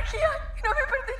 no me pertenezca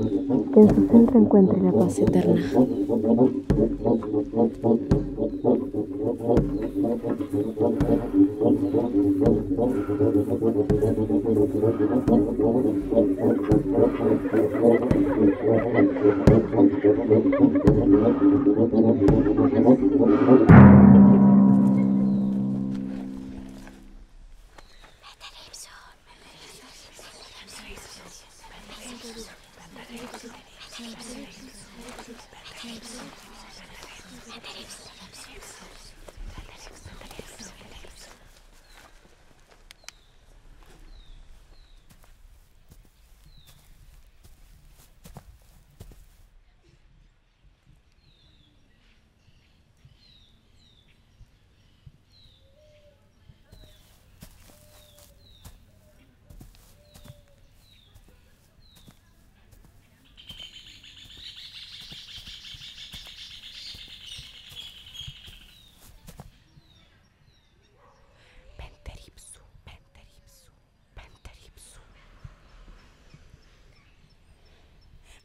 Que en su centro encuentre la paz eterna. テレビテレビ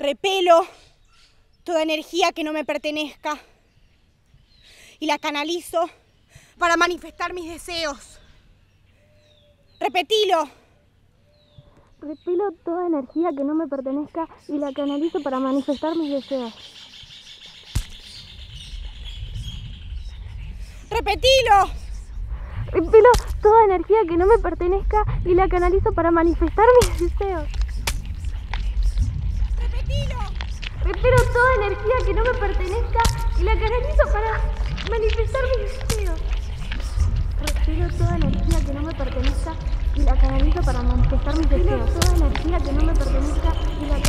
Repelo toda energía que no me pertenezca y la canalizo para manifestar mis deseos. Repetilo. Repelo toda energía que no me pertenezca y la canalizo para manifestar mis deseos. Repetilo. Repelo toda energía que no me pertenezca y la canalizo para manifestar mis deseos. Repelo toda energía que no me pertenezca y la canalizo para manifestar mis deseos. Repelo toda energía que no me pertenezca y la canalizo para manifestar mis deseos. toda energía que no me pertenezca y la